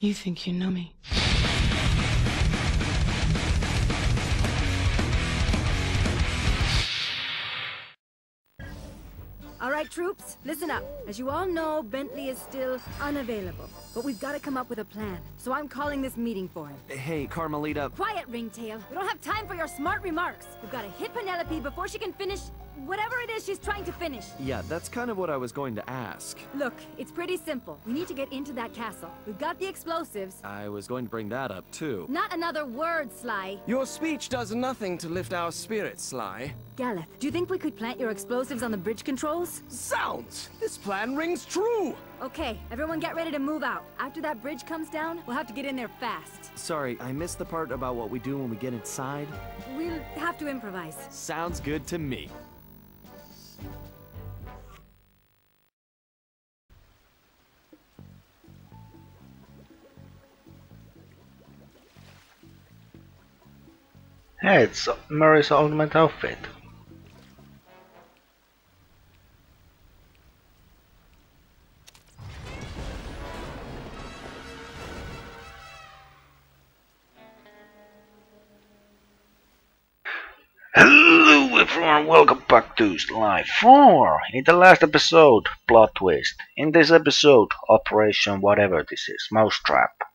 You think you know me. All right, troops, listen up. As you all know, Bentley is still unavailable. But we've got to come up with a plan. So I'm calling this meeting for him. Hey, Carmelita. Quiet, Ringtail. We don't have time for your smart remarks. We've got to hit Penelope before she can finish whatever it is she's trying to finish. Yeah, that's kind of what I was going to ask. Look, it's pretty simple. We need to get into that castle. We've got the explosives. I was going to bring that up, too. Not another word, Sly. Your speech does nothing to lift our spirits, Sly. Galleth, do you think we could plant your explosives on the bridge controls? Sounds! This plan rings true! Okay, everyone get ready to move out. After that bridge comes down, we'll have to get in there fast. Sorry, I missed the part about what we do when we get inside. We'll have to improvise. Sounds good to me. Hey, it's Mary's ultimate outfit. Hello everyone, welcome back to Sly 4! In the last episode, plot twist. In this episode, Operation whatever this is, Mousetrap.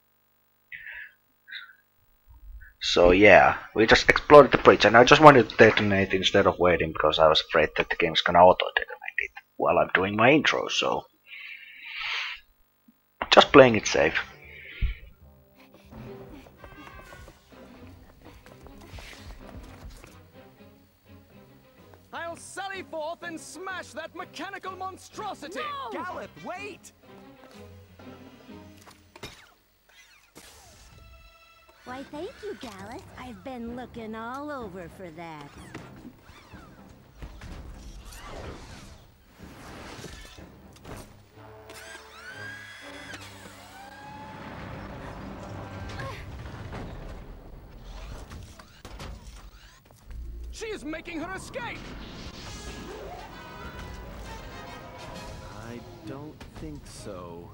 So yeah, we just exploded the bridge and I just wanted to detonate instead of waiting because I was afraid that the game's gonna auto-detonate it while I'm doing my intro, so... Just playing it safe. I'll sally forth and smash that mechanical monstrosity! No! Galleth, wait! Why, thank you, Galleth. I've been looking all over for that. She is making her escape! I don't think so.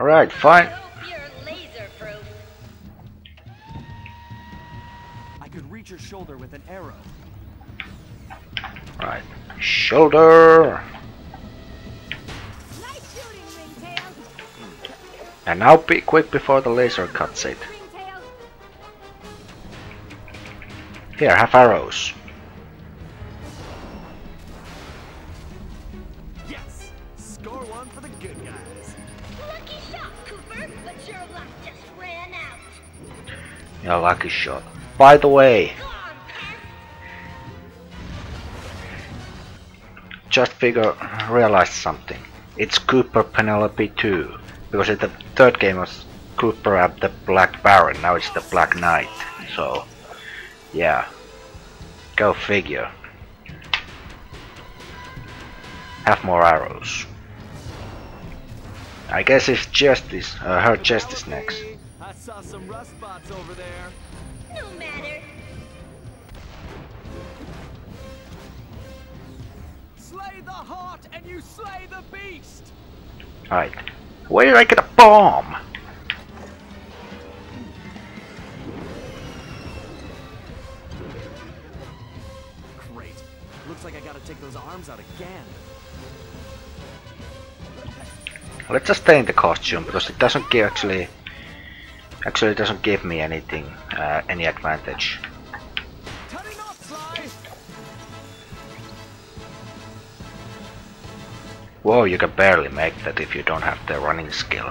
Alright, fine. Hope you're laser-proof. I could reach your shoulder with an arrow. Right. Shoulder! Nice shooting, Ringtail! And now be quick before the laser cuts it. Here, have arrows. Your lucky shot. By the way, just figure, realized something. It's Cooper Penelope 2. Because in the third game was Cooper and the Black Baron, now it's the Black Knight. So, yeah. Go figure. Have more arrows. I guess it's Justice, uh, her Justice next. Penelope, I saw some rust spots over there. No matter. Slay the heart and you slay the beast! Right. Where did I get a bomb? Great. Looks like I gotta take those arms out again. Let's just stay in the costume because it doesn't give actually actually it doesn't give me anything uh, any advantage. Turning off, Sly! Whoa, you can barely make that if you don't have the running skill.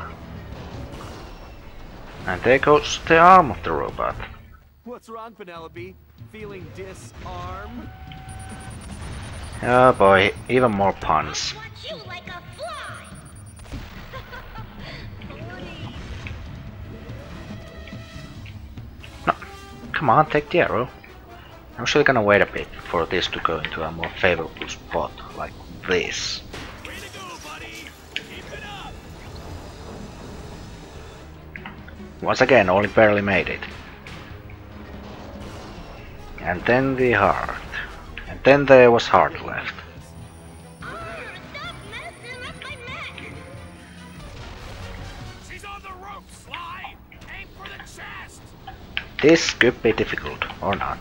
And there goes the arm of the robot. What's wrong, Penelope? Feeling disarmed? Oh boy, even more puns. Watch you like Come on, take the arrow. I'm actually gonna wait a bit for this to go into a more favorable spot, like this. Once again, only barely made it. And then the heart. And then there was heart left. This could be difficult, or not.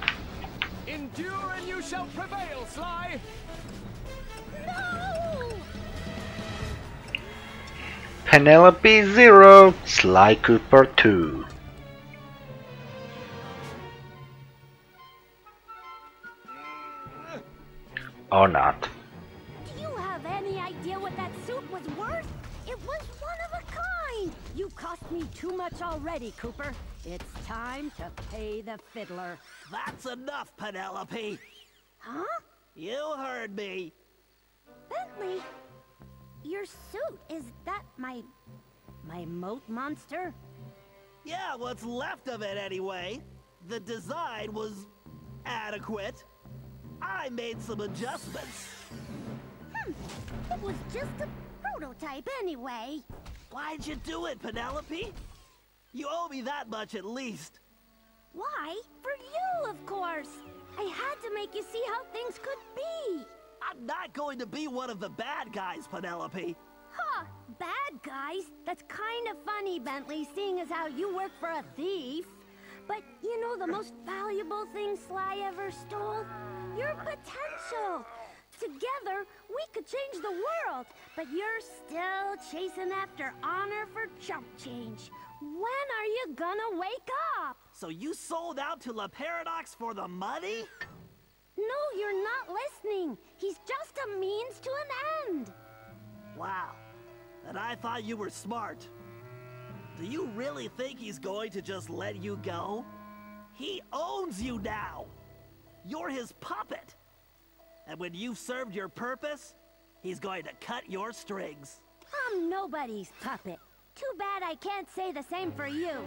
Endure and you shall prevail, Sly! No! Penelope 0, Sly Cooper 2. Or not. Do you have any idea what that suit was worth? It was one of a kind! You cost me too much already, Cooper. It's time to pay the fiddler. That's enough, Penelope. Huh? You heard me. Bentley? Your suit, is that my... my moat monster? Yeah, what's left of it anyway. The design was adequate. I made some adjustments. Hmm, it was just a prototype anyway. Why'd you do it, Penelope? You owe me that much at least. Why? For you, of course. I had to make you see how things could be. I'm not going to be one of the bad guys, Penelope. Huh, bad guys? That's kind of funny, Bentley, seeing as how you work for a thief. But you know the most valuable thing Sly ever stole? Your potential. Together, we could change the world, but you're still chasing after honor for chump change. When are you gonna wake up? So you sold out to Le Paradox for the money? No, you're not listening. He's just a means to an end. Wow. And I thought you were smart. Do you really think he's going to just let you go? He owns you now. You're his puppet. And when you've served your purpose, he's going to cut your strings. I'm nobody's puppet. Too bad I can't say the same for you.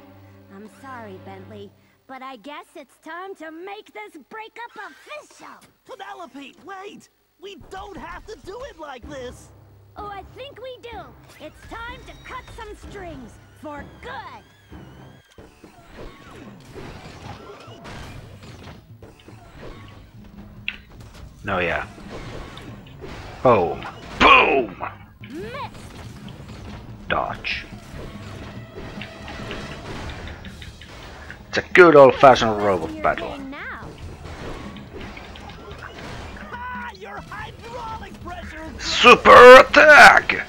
I'm sorry, Bentley, but I guess it's time to make this breakup official. Penelope, wait! We don't have to do it like this! Oh, I think we do. It's time to cut some strings for good. No, yeah. Boom. Boom! Dodge. It's a good old fashioned robot battle. Super attack!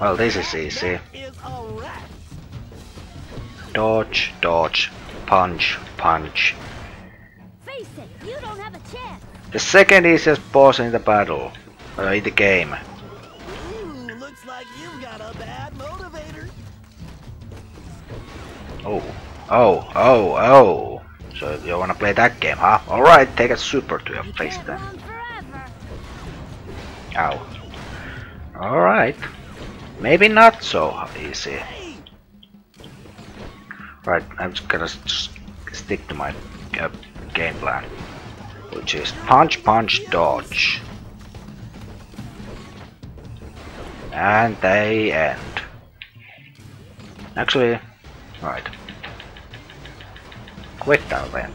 Well, this is easy. Is a wreck. Dodge, dodge, punch, punch. Face it, you don't have a chance. The second easiest boss in the battle. Uh, in the game. Ooh, looks like you've got a bad motivator. Oh, oh, oh, oh. So you wanna play that game, huh? Alright, take a super to your You face can't then. Ow. Alright. Maybe not so easy. Right, I'm just gonna stick to my uh, game plan. Which is punch, punch, dodge. And they end. Actually, right. Quick event.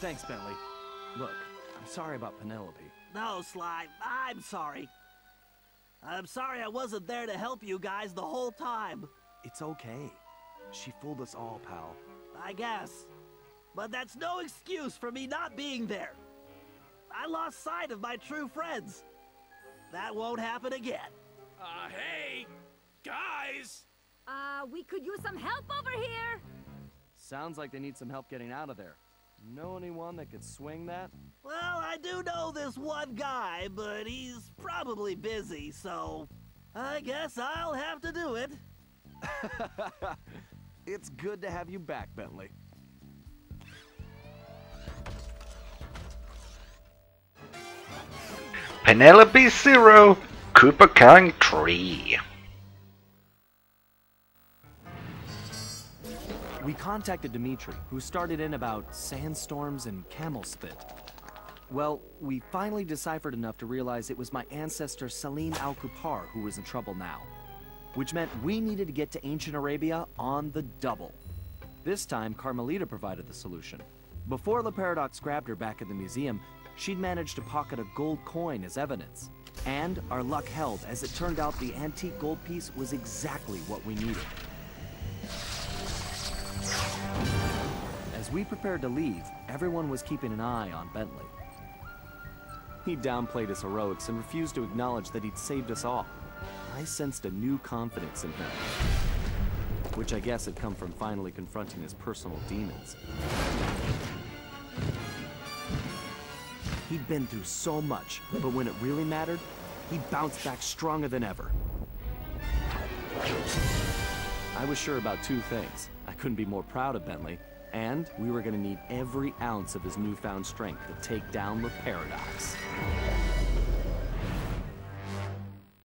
Thanks, Bentley. Look, I'm sorry about Penelope. no, Sly, I'm sorry. I'm sorry I wasn't there to help you guys the whole time. It's okay. She fooled us all, pal. I guess. But that's no excuse for me not being there. I lost sight of my true friends. That won't happen again. Uh, hey! Guys! Uh, we could use some help over here. Sounds like they need some help getting out of there. Know anyone that could swing that? Well, I do know this one guy, but he's probably busy, so I guess I'll have to do it. it's good to have you back, Bentley. Penelope Zero, Cooper Gang Tree. We contacted Dimitri, who started in about sandstorms and camel spit. Well, we finally deciphered enough to realize it was my ancestor Salim al-Kupar who was in trouble now. Which meant we needed to get to ancient Arabia on the double. This time, Carmelita provided the solution. Before the Paradox grabbed her back at the museum, she'd managed to pocket a gold coin as evidence. And our luck held, as it turned out the antique gold piece was exactly what we needed. As we prepared to leave, everyone was keeping an eye on Bentley. He downplayed his heroics and refused to acknowledge that he'd saved us all. I sensed a new confidence in him, which I guess had come from finally confronting his personal demons. He'd been through so much, but when it really mattered, he bounced back stronger than ever. I was sure about two things. I couldn't be more proud of Bentley, and we were gonna need every ounce of his newfound strength to take down the Paradox.